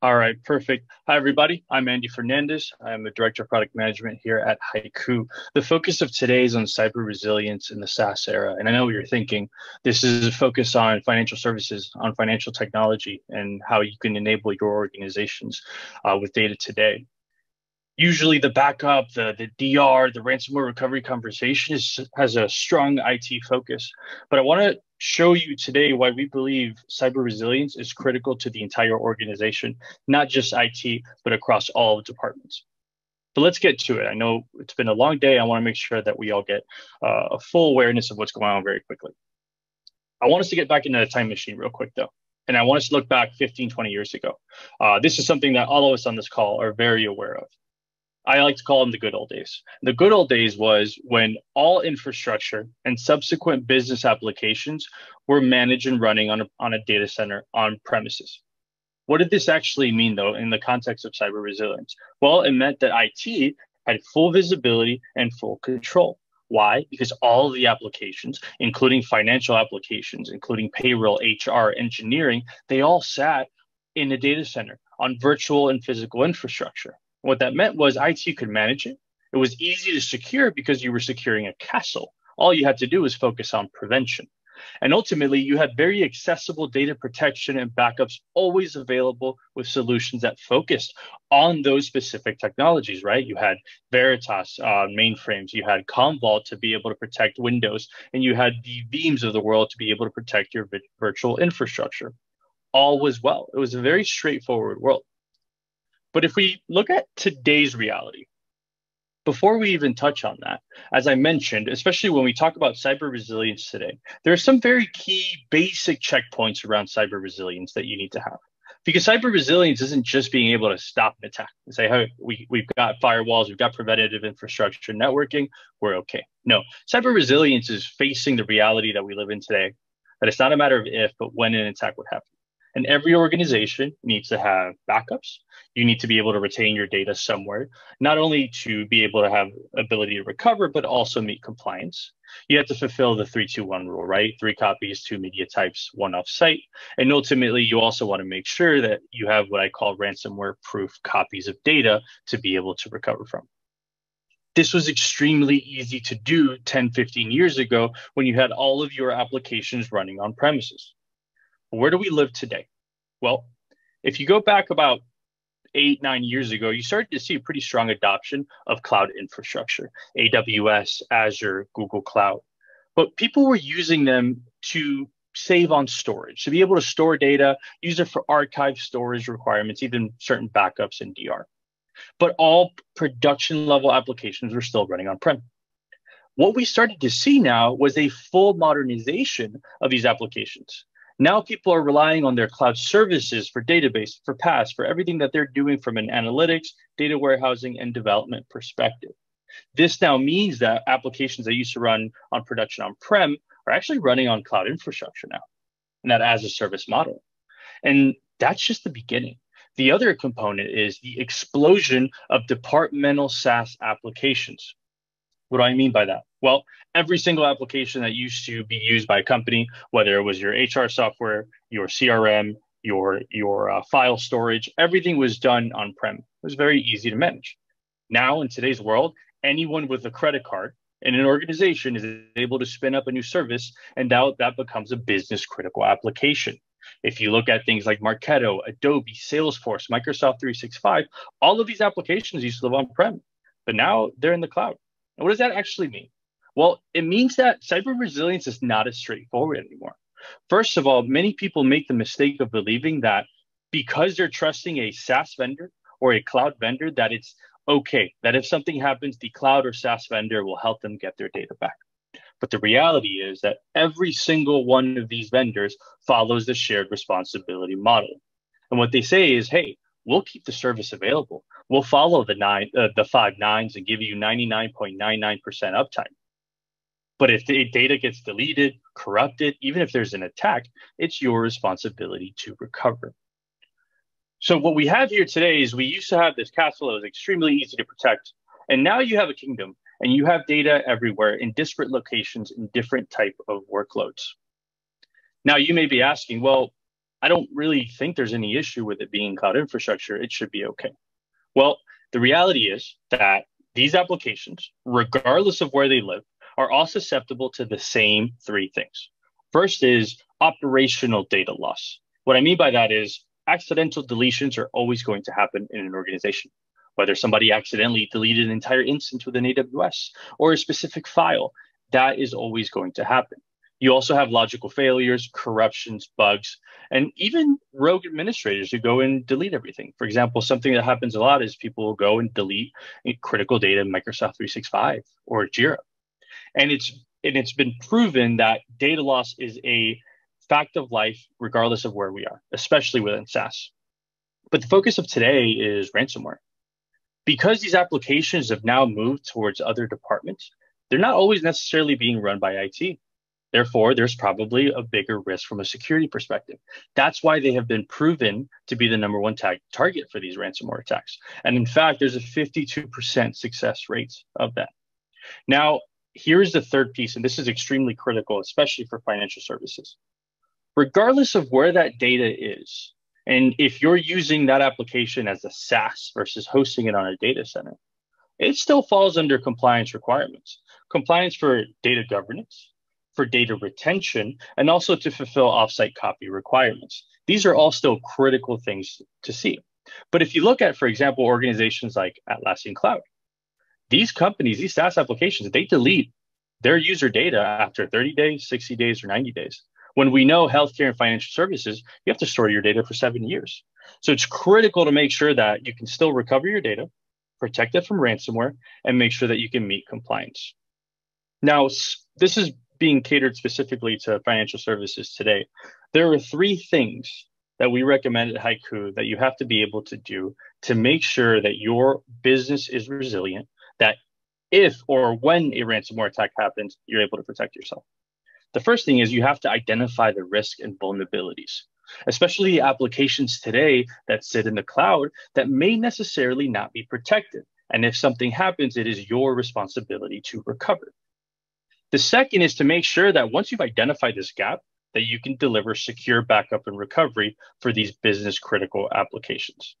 All right, perfect. Hi, everybody. I'm Andy Fernandez. I'm the Director of Product Management here at HYCU. The focus of today is on cyber resilience in the SaaS era. And I know what you're thinking. This is a focus on financial services, on financial technology, and how you can enable your organizations uh, with data today usually the backup, the, the DR, the ransomware recovery conversation is, has a strong IT focus. But I want to show you today why we believe cyber resilience is critical to the entire organization, not just IT, but across all departments. But let's get to it. I know it's been a long day. I want to make sure that we all get uh, a full awareness of what's going on very quickly. I want us to get back into the time machine real quick, though. And I want us to look back 15, 20 years ago. Uh, this is something that all of us on this call are very aware of. I like to call them the good old days. The good old days was when all infrastructure and subsequent business applications were managed and running on a, on a data center on premises. What did this actually mean, though, in the context of cyber resilience? Well, it meant that IT had full visibility and full control. Why? Because all of the applications, including financial applications, including payroll, HR, engineering, they all sat in a data center on virtual and physical infrastructure. What that meant was IT could manage it. It was easy to secure because you were securing a castle. All you had to do was focus on prevention. And ultimately, you had very accessible data protection and backups always available with solutions that focused on those specific technologies, right? You had Veritas uh, mainframes, you had Commvault to be able to protect Windows, and you had the Veeams of the world to be able to protect your virtual infrastructure. All was well. It was a very straightforward world. But if we look at today's reality, before we even touch on that, as I mentioned, especially when we talk about cyber resilience today, there are some very key basic checkpoints around cyber resilience that you need to have. Because cyber resilience isn't just being able to stop an attack and say, hey, we, we've got firewalls, we've got preventative infrastructure, networking, we're okay. No, cyber resilience is facing the reality that we live in today, that it's not a matter of if, but when an attack would happen. And every organization needs to have backups. You need to be able to retain your data somewhere, not only to be able to have ability to recover, but also meet compliance. You have to fulfill the 321 rule, right? Three copies, two media types, one offsite. And ultimately, you also want to make sure that you have what I call ransomware proof copies of data to be able to recover from. This was extremely easy to do 10, 15 years ago when you had all of your applications running on premises. Where do we live today? Well, if you go back about eight, nine years ago, you started to see a pretty strong adoption of cloud infrastructure, AWS, Azure, Google Cloud. But people were using them to save on storage, to be able to store data, use it for archive storage requirements, even certain backups and DR. But all production level applications were still running on prem. What we started to see now was a full modernization of these applications. Now people are relying on their cloud services for database, for PaaS, for everything that they're doing from an analytics, data warehousing, and development perspective. This now means that applications that used to run on production on prem are actually running on cloud infrastructure now, and that as a service model. And that's just the beginning. The other component is the explosion of departmental SaaS applications. What do I mean by that? Well, every single application that used to be used by a company, whether it was your HR software, your CRM, your your uh, file storage, everything was done on prem. It was very easy to manage. Now, in today's world, anyone with a credit card in an organization is able to spin up a new service, and now that becomes a business critical application. If you look at things like Marketo, Adobe, Salesforce, Microsoft 365, all of these applications used to live on prem, but now they're in the cloud. And what does that actually mean? Well, it means that cyber resilience is not as straightforward anymore. First of all, many people make the mistake of believing that because they're trusting a SaaS vendor or a cloud vendor, that it's okay, that if something happens, the cloud or SaaS vendor will help them get their data back. But the reality is that every single one of these vendors follows the shared responsibility model. And what they say is, hey, we'll keep the service available. We'll follow the nine, uh, the five nines and give you 99.99% uptime. But if the data gets deleted, corrupted, even if there's an attack, it's your responsibility to recover. So what we have here today is we used to have this castle that was extremely easy to protect. And now you have a kingdom and you have data everywhere in disparate locations in different type of workloads. Now you may be asking, well, I don't really think there's any issue with it being cloud infrastructure. It should be okay. Well, the reality is that these applications, regardless of where they live, are all susceptible to the same three things. First is operational data loss. What I mean by that is accidental deletions are always going to happen in an organization. Whether somebody accidentally deleted an entire instance within AWS or a specific file, that is always going to happen. You also have logical failures, corruptions, bugs, and even rogue administrators who go and delete everything. For example, something that happens a lot is people will go and delete critical data in Microsoft 365 or Jira. And it's and it's been proven that data loss is a fact of life regardless of where we are, especially within SaaS. But the focus of today is ransomware. Because these applications have now moved towards other departments, they're not always necessarily being run by IT. Therefore, there's probably a bigger risk from a security perspective. That's why they have been proven to be the number one target for these ransomware attacks. And in fact, there's a 52% success rate of that. Now, here's the third piece, and this is extremely critical, especially for financial services. Regardless of where that data is, and if you're using that application as a SaaS versus hosting it on a data center, it still falls under compliance requirements. Compliance for data governance, for data retention, and also to fulfill offsite copy requirements. These are all still critical things to see. But if you look at, for example, organizations like Atlassian Cloud, these companies, these SaaS applications, they delete their user data after 30 days, 60 days, or 90 days. When we know healthcare and financial services, you have to store your data for seven years. So it's critical to make sure that you can still recover your data, protect it from ransomware, and make sure that you can meet compliance. Now, this is being catered specifically to financial services today, there are three things that we recommend at HYCU that you have to be able to do to make sure that your business is resilient, that if or when a ransomware attack happens, you're able to protect yourself. The first thing is you have to identify the risk and vulnerabilities, especially the applications today that sit in the cloud that may necessarily not be protected. And if something happens, it is your responsibility to recover. The second is to make sure that once you've identified this gap, that you can deliver secure backup and recovery for these business critical applications.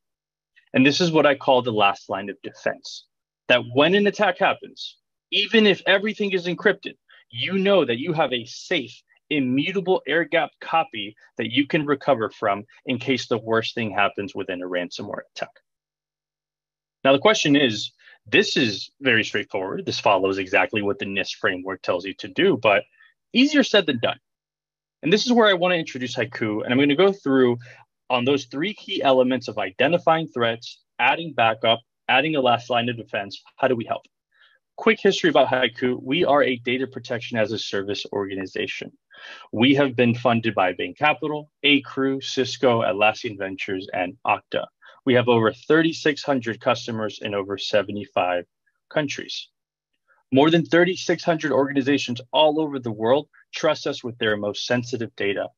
And this is what I call the last line of defense. That when an attack happens, even if everything is encrypted, you know that you have a safe, immutable air gap copy that you can recover from in case the worst thing happens within a ransomware attack. Now, the question is this is very straightforward. This follows exactly what the NIST framework tells you to do, but easier said than done. And this is where I want to introduce HYCU. And I'm going to go through on those three key elements of identifying threats, adding backup, adding a last line of defense. How do we help? Quick history about HYCU. We are a data protection as a service organization. We have been funded by Bain Capital, Acrew, Cisco, Atlassian Ventures, and Okta. We have over 3,600 customers in over 75 countries. More than 3,600 organizations all over the world trust us with their most sensitive data.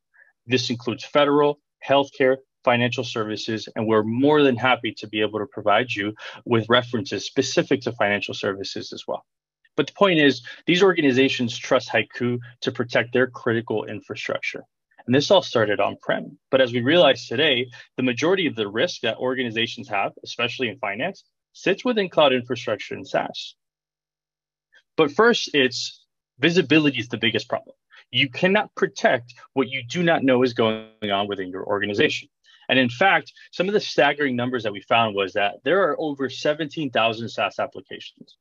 This includes federal, healthcare, financial services, and we're more than happy to be able to provide you with references specific to financial services as well. But the point is, these organizations trust HYCU to protect their critical infrastructure. And this all started on prem. But as we realize today, the majority of the risk that organizations have, especially in finance, sits within cloud infrastructure and SaaS. But first, it's visibility is the biggest problem. You cannot protect what you do not know is going on within your organization. And in fact, some of the staggering numbers that we found was that there are over 17,000 SaaS applications.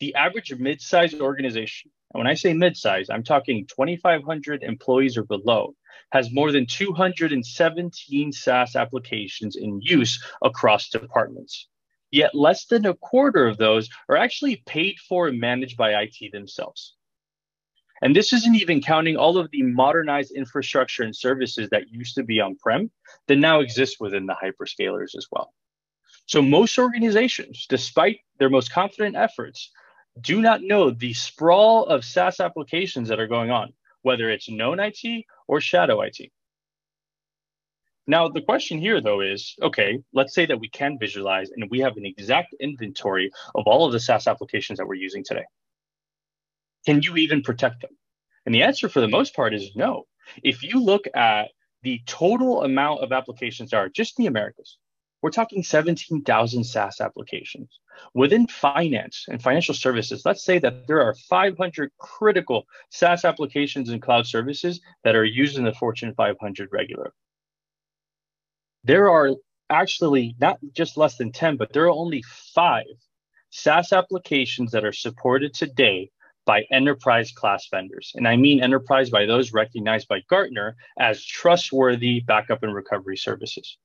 The average mid-sized organization, and when I say mid-sized, I'm talking 2,500 employees or below, has more than 217 SaaS applications in use across departments. Yet less than a quarter of those are actually paid for and managed by IT themselves. And this isn't even counting all of the modernized infrastructure and services that used to be on prem that now exist within the hyperscalers as well. So most organizations, despite their most confident efforts, do not know the sprawl of SaaS applications that are going on whether it's known IT or shadow IT. Now, the question here, though, is okay, let's say that we can visualize and we have an exact inventory of all of the SaaS applications that we're using today. Can you even protect them? And the answer for the most part is no. If you look at the total amount of applications that are just in the Americas. We're talking 17,000 SaaS applications. Within finance and financial services, let's say that there are 500 critical SaaS applications and cloud services that are used in the Fortune 500 regular. There are actually not just less than 10, but there are only five SaaS applications that are supported today by enterprise class vendors. And I mean enterprise by those recognized by Gartner as trustworthy backup and recovery services.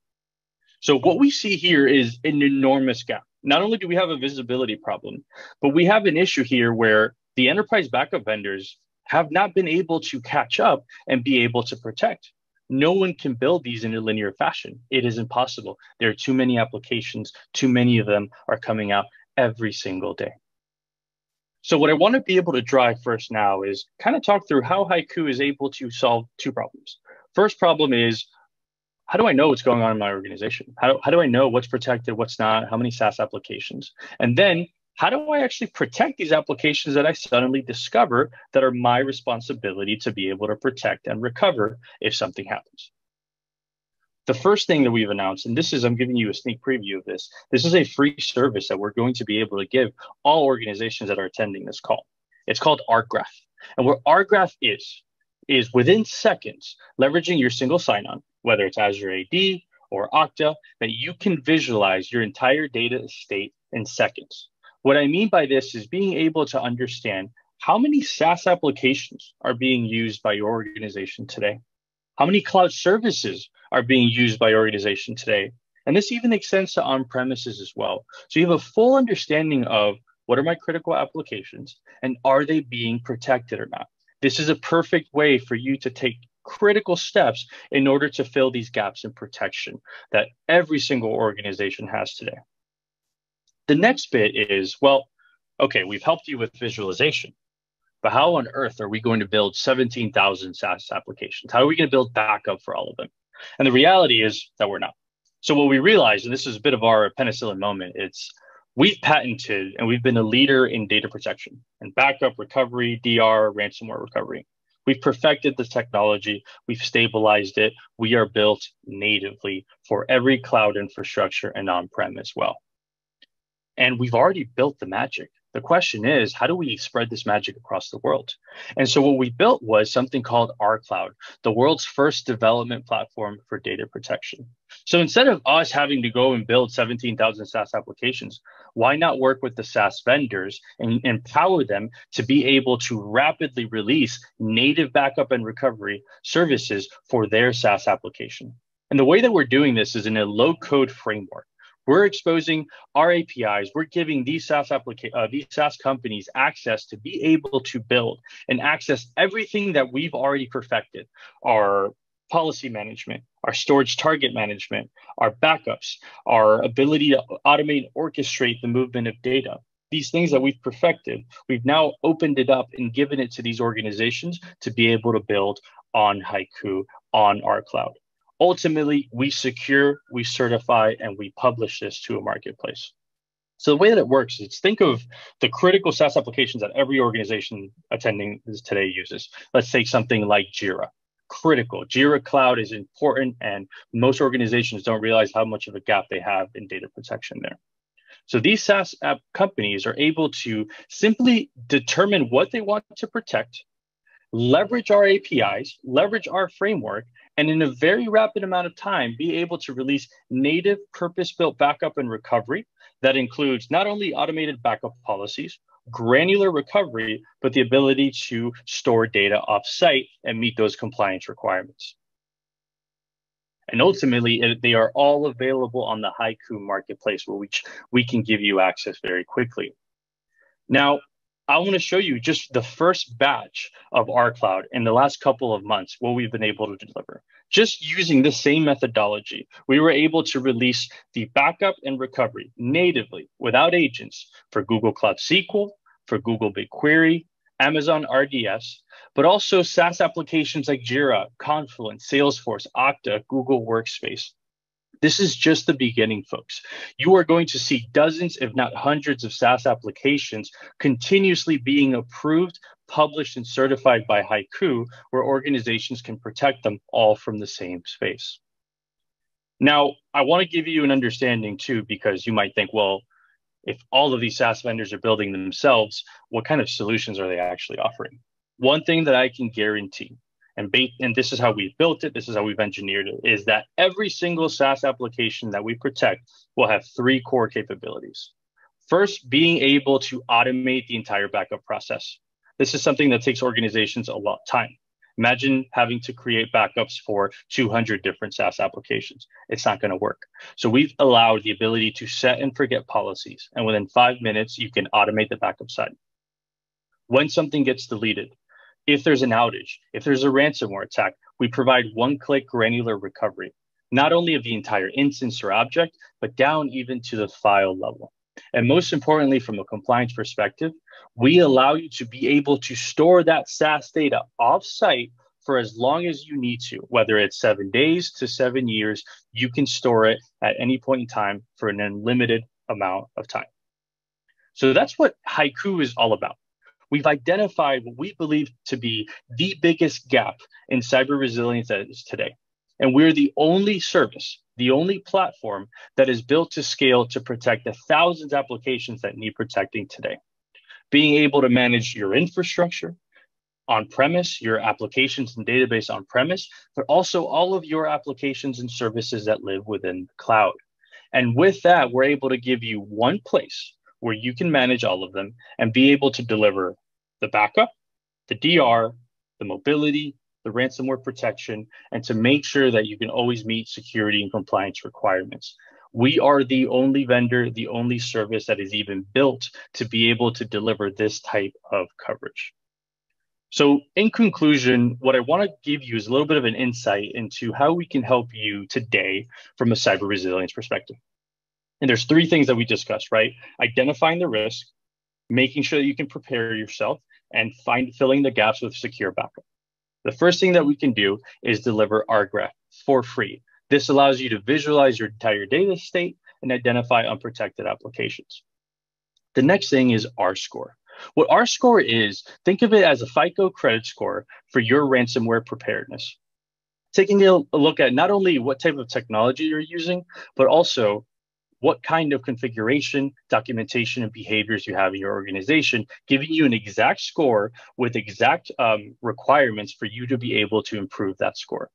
So what we see here is an enormous gap. Not only do we have a visibility problem, but we have an issue here where the enterprise backup vendors have not been able to catch up and be able to protect. No one can build these in a linear fashion. It is impossible. There are too many applications, too many of them are coming out every single day. So what I want to be able to drive first now is kind of talk through how HYCU is able to solve two problems. First problem is how do I know what's going on in my organization? How, how do I know what's protected, what's not, how many SaaS applications? And then how do I actually protect these applications that I suddenly discover that are my responsibility to be able to protect and recover if something happens? The first thing that we've announced, and this is, I'm giving you a sneak preview of this, this is a free service that we're going to be able to give all organizations that are attending this call. It's called R-Graph. And what R-Graph is, is within seconds, leveraging your single sign-on, whether it's Azure AD or Okta, that you can visualize your entire data estate in seconds. What I mean by this is being able to understand how many SaaS applications are being used by your organization today. How many cloud services are being used by your organization today? And this even extends to on premises as well. So you have a full understanding of what are my critical applications and are they being protected or not? This is a perfect way for you to take critical steps in order to fill these gaps in protection that every single organization has today. The next bit is well, okay, we've helped you with visualization. But how on earth are we going to build 17,000 SaaS applications? How are we going to build backup for all of them? And the reality is that we're not. So what we realized, and this is a bit of our penicillin moment, it's we've patented and we've been a leader in data protection and backup recovery, DR, ransomware recovery. We've perfected the technology, we've stabilized it. We are built natively for every cloud infrastructure and on prem as well. And we've already built the magic. The question is, how do we spread this magic across the world? And so what we built was something called R-Cloud, the world's first development platform for data protection. So instead of us having to go and build 17,000 SaaS applications, why not work with the SaaS vendors and empower them to be able to rapidly release native backup and recovery services for their SaaS application? And the way that we're doing this is in a low code framework. We're exposing our APIs. We're giving these SaaS applica- uh, these SaaS companies access to be able to build and access everything that we've already perfected. Our policy management, our storage target management, our backups, our ability to automate and orchestrate the movement of data. These things that we've perfected, we've now opened it up and given it to these organizations to be able to build on HYCU on R-Cloud ultimately we secure, we certify, and we publish this to a marketplace. So the way that it works is think of the critical SaaS applications that every organization attending this today uses. Let's take something like Jira. Critical. Jira Cloud is important, and most organizations don't realize how much of a gap they have in data protection there. So these SaaS app companies are able to simply determine what they want to protect, leverage our APIs, leverage our framework, and in a very rapid amount of time be able to release native purpose-built backup and recovery that includes not only automated backup policies, granular recovery, but the ability to store data off-site and meet those compliance requirements. And ultimately, they are all available on the HYCU marketplace, which we can give you access very quickly. Now, I want to show you just the first batch of R-Cloud in the last couple of months, what we've been able to deliver. Just using the same methodology, we were able to release the backup and recovery natively without agents for Google Cloud SQL, for Google BigQuery, Amazon RDS, but also SaaS applications like Jira, Confluence, Salesforce, Okta, Google Workspace. This is just the beginning, folks. You are going to see dozens, if not hundreds, of SaaS applications continuously being approved, published, and certified by HYCU, where organizations can protect them all from the same space. Now, I want to give you an understanding too, because you might think, well, if all of these SaaS vendors are building themselves, what kind of solutions are they actually offering? One thing that I can guarantee and, ba- and this is how we've built it, this is how we've engineered it, is that every single SaaS application that we protect will have three core capabilities. First, being able to automate the entire backup process. This is something that takes organizations a lot of time. Imagine having to create backups for 200 different SaaS applications. It's not going to work. So we've allowed the ability to set and forget policies. And within five minutes, you can automate the backup side. When something gets deleted, if there's an outage, if there's a ransomware attack, we provide one click granular recovery, not only of the entire instance or object, but down even to the file level. And most importantly, from a compliance perspective, we allow you to be able to store that SaaS data offsite for as long as you need to, whether it's seven days to seven years, you can store it at any point in time for an unlimited amount of time. So that's what HYCU is all about we've identified what we believe to be the biggest gap in cyber resilience that is today. And we're the only service, the only platform that is built to scale to protect the thousands of applications that need protecting today. Being able to manage your infrastructure on premise, your applications and database on premise, but also all of your applications and services that live within the cloud. And with that, we're able to give you one place where you can manage all of them and be able to deliver the backup, the DR, the mobility, the ransomware protection, and to make sure that you can always meet security and compliance requirements. We are the only vendor, the only service that is even built to be able to deliver this type of coverage. So, in conclusion, what I want to give you is a little bit of an insight into how we can help you today from a cyber resilience perspective. And there's three things that we discussed, right? Identifying the risk, making sure that you can prepare yourself, and find filling the gaps with secure backup. The first thing that we can do is deliver R-Graph for free. This allows you to visualize your entire data state and identify unprotected applications. The next thing is RScore. What RScore is, think of it as a FICO credit score for your ransomware preparedness. Taking a look at not only what type of technology you're using, but also what kind of configuration, documentation, and behaviors you have in your organization, giving you an exact score with exact um, requirements for you to be able to improve that score.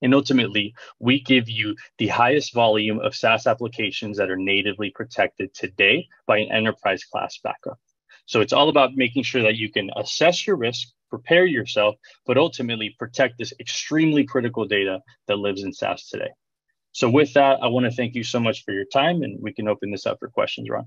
And ultimately, we give you the highest volume of SaaS applications that are natively protected today by an enterprise class backup. So it's all about making sure that you can assess your risk, prepare yourself, but ultimately protect this extremely critical data that lives in SaaS today. So with that, I want to thank you so much for your time and we can open this up for questions, Ron.